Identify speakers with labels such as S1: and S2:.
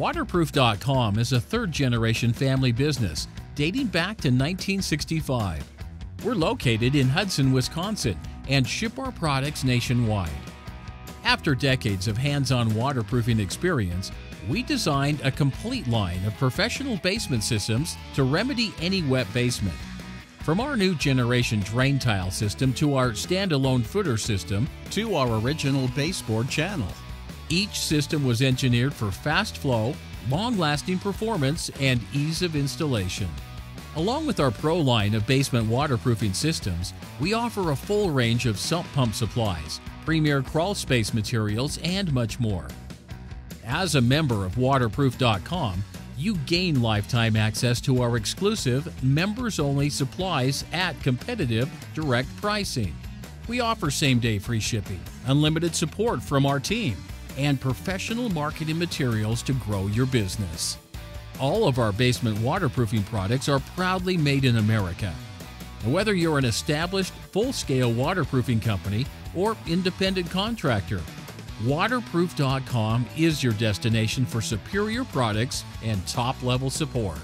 S1: Waterproof.com is a third generation family business dating back to 1965. We're located in Hudson, Wisconsin, and ship our products nationwide. After decades of hands on waterproofing experience, we designed a complete line of professional basement systems to remedy any wet basement. From our new generation drain tile system to our standalone footer system
S2: to our original baseboard channel.
S1: Each system was engineered for fast flow, long lasting performance, and ease of installation. Along with our Pro line of basement waterproofing systems, we offer a full range of sump pump supplies, premier crawl space materials, and much more. As a member of waterproof.com, you gain lifetime access to our exclusive members only supplies at competitive direct pricing. We offer same day free shipping, unlimited support from our team, and professional marketing materials to grow your business. All of our basement waterproofing products are proudly made in America. Whether you're an established, full scale waterproofing company or independent contractor, Waterproof.com is your destination for superior products and top level support.